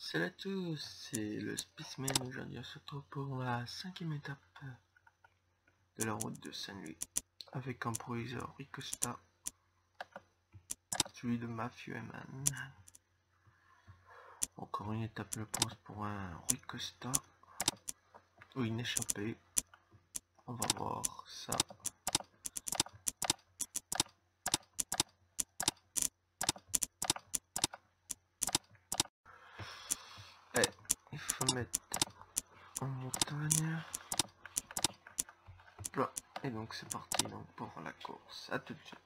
Salut à tous, c'est le Spaceman. Aujourd'hui, on se retrouve pour la cinquième étape de la route de Saint-Louis avec un proviseur Ricosta, celui de Matthew Eman. Encore une étape, je pense, pour un Ricosta ou une échappée. On va voir ça. Eh, il mettre en montagne. Et donc c'est parti donc pour la course. À tout de suite.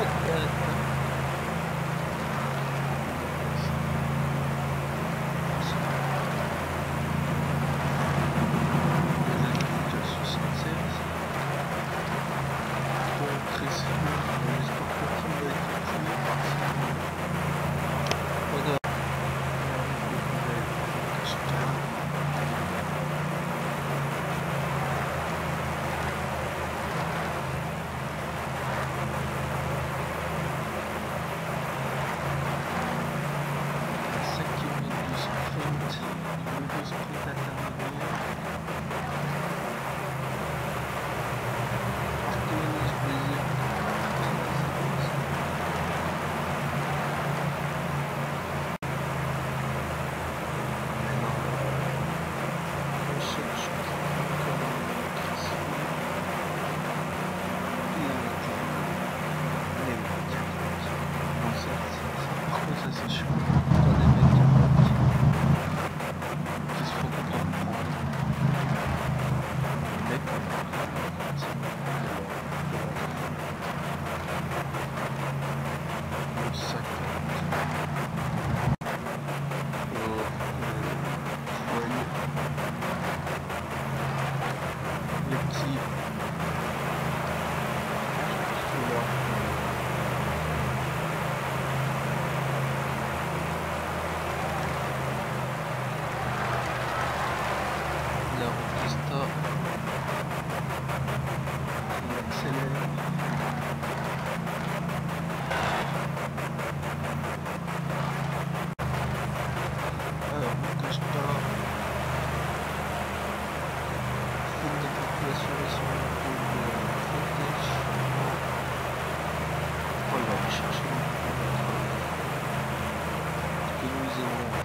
Thank you.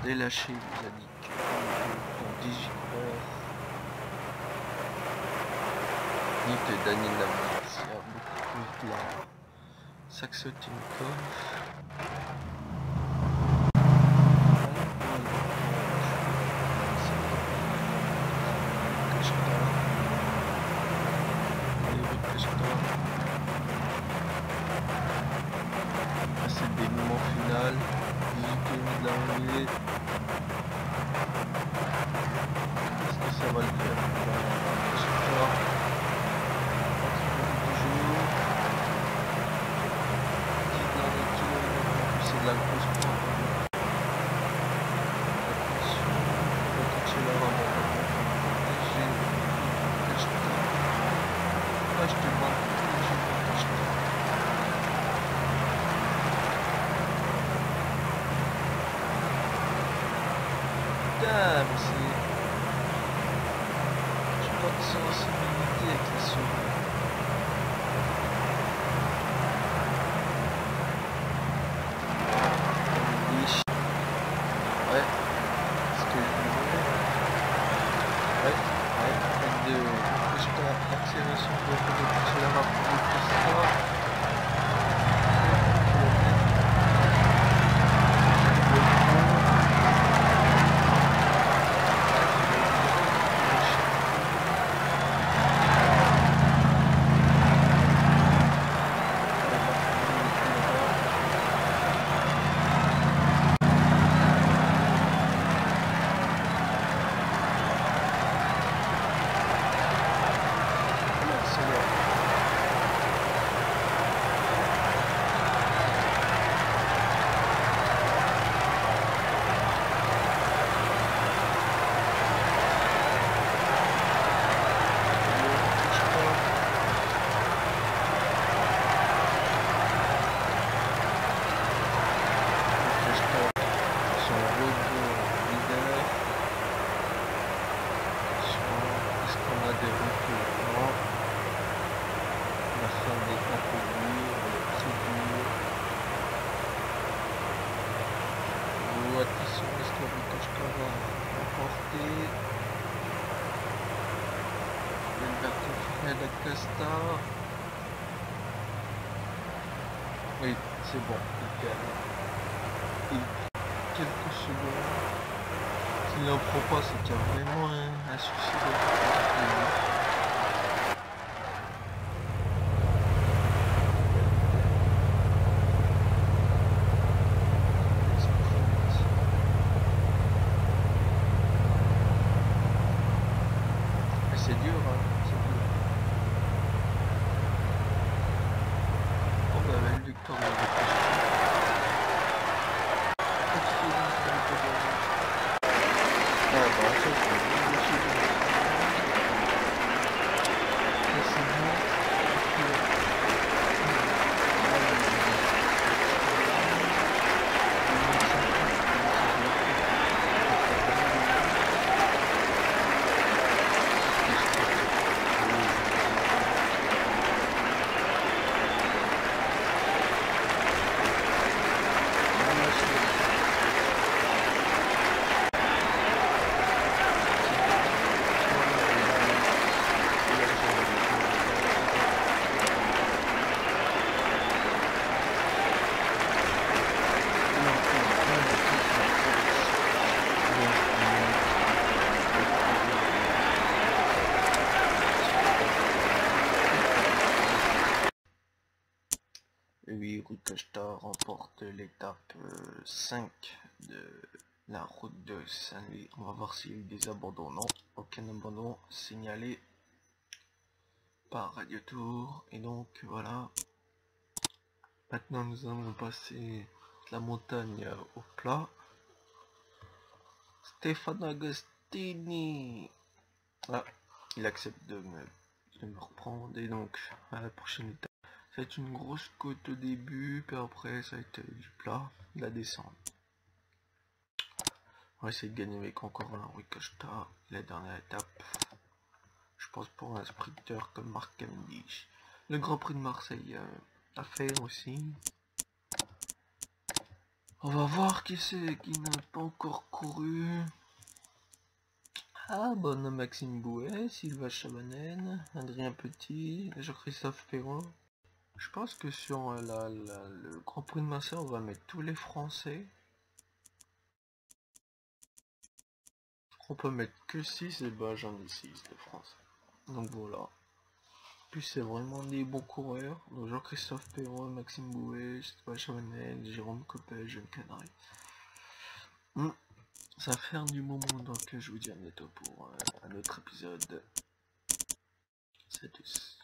Relâcher les indiques pour 18 heures. Nick Daniel Navitsia, beaucoup de la le dénouement final, 18 minutes d'arrivée. Est-ce que ça va le faire Je sais pas. Toujours. 10 derniers kilomètres, c'est de la grosse pente. Attention, on va toucher là Léger, cache-toi. Ah, je te demande, léger, cache-toi. Putain, mais c'est... J'ai pas de sensibilité avec la souris. Les chi- Ouais, ce que je disais. Ouais, ouais, avec de... Je pas l'accélération de de pousser la marque de Christophe. Son retour leader. Est-ce qu'on a des recrutements La fin des temps pour lui, le très dur. Oh, attention, est-ce que Vitoshka va remporter Alberto Fred Acosta. Oui, c'est bon, il gagne. Il quelques secondes. S'il n'en prend pas, c'est qu'il y a vraiment un, un souci de c'est dur, hein, c'est dur. Oh bah belle victoire de Ah bah ça c'est Oui, Rukashta remporte l'étape 5 de la route de Saint-Louis. On va voir s'il y a eu des abandons. Non, aucun abandon signalé par Radio Tour. Et donc voilà. Maintenant nous allons passer la montagne au plat. Stéphane Agostini. Ah, il accepte de me, de me reprendre. Et donc à la prochaine étape. C'est une grosse côte au début, puis après ça a été du plat, de la descente. On va essayer de gagner avec encore un Ricochet, la dernière étape. Je pense pour un sprinter comme Marc Cavendish. Le Grand Prix de Marseille euh, à faire aussi. On va voir qui c'est qui n'a pas encore couru. Ah, bon, Maxime Bouet, Sylvain Chabanen, Adrien Petit, Jean-Christophe Perron. Je pense que sur euh, la, le Grand Prix de Marseille, on va mettre tous les Français. On peut mettre que 6 et bah j'en ai 6 de France. Donc voilà. Puis c'est vraiment des bons coureurs. Donc Jean-Christophe Perron, Maxime Bouet, Sébastien Jérôme Coppel, Jeune Canary. Hmm. Ça va faire du moment donc je vous dis à bientôt pour euh, un autre épisode. Tous.